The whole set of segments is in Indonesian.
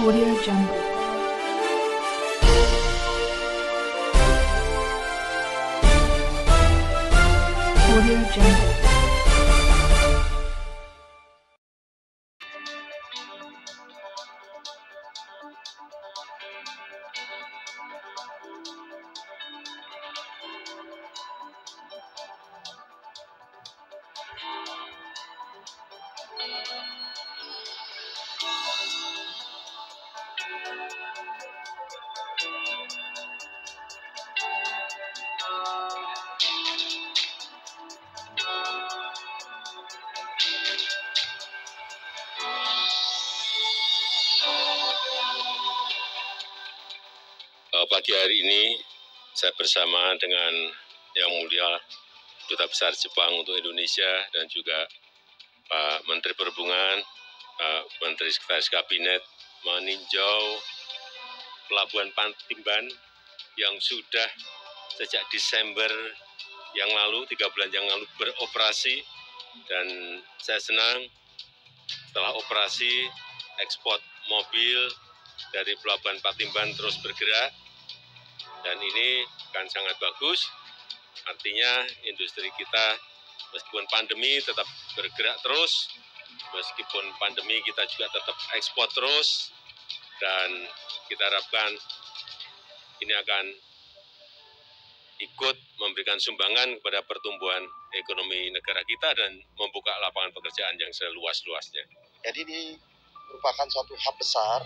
Audio Jungle. Audio Jungle. Eh, Pagi hari ini saya bersama dengan Yang Mulia Duta Besar Jepang untuk Indonesia dan juga Pak Menteri Perhubungan, Pak Menteri Sekretaris Kabinet meninjau Pelabuhan Pantimban yang sudah sejak Desember yang lalu, tiga bulan yang lalu beroperasi. Dan saya senang setelah operasi ekspor mobil dari Pelabuhan Patimban terus bergerak dan ini akan sangat bagus. Artinya industri kita meskipun pandemi tetap bergerak terus, meskipun pandemi kita juga tetap ekspor terus dan kita harapkan ini akan ikut memberikan sumbangan kepada pertumbuhan ekonomi negara kita dan membuka lapangan pekerjaan yang seluas-luasnya. Jadi ini merupakan suatu hub besar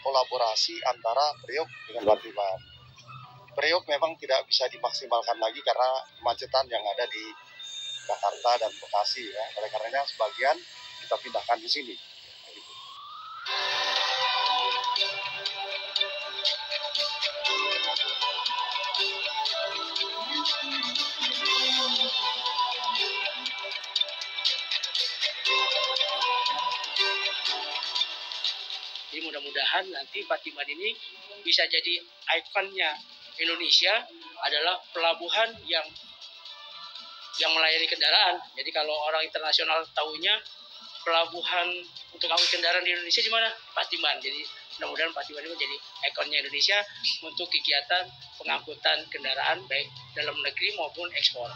kolaborasi antara Priok dengan Bantiman. Priok memang tidak bisa dimaksimalkan lagi karena kemacetan yang ada di Jakarta dan Bekasi ya. Oleh karenanya sebagian kita pindahkan ke sini. Jadi mudah-mudahan nanti Patiman ini bisa jadi ikonnya Indonesia adalah pelabuhan yang yang melayani kendaraan. Jadi kalau orang internasional tahunya pelabuhan untuk angkut kendaraan di Indonesia di mana? Patiman. Jadi mudah-mudahan Patiman ini menjadi ikonnya Indonesia untuk kegiatan pengangkutan kendaraan baik dalam negeri maupun ekspor.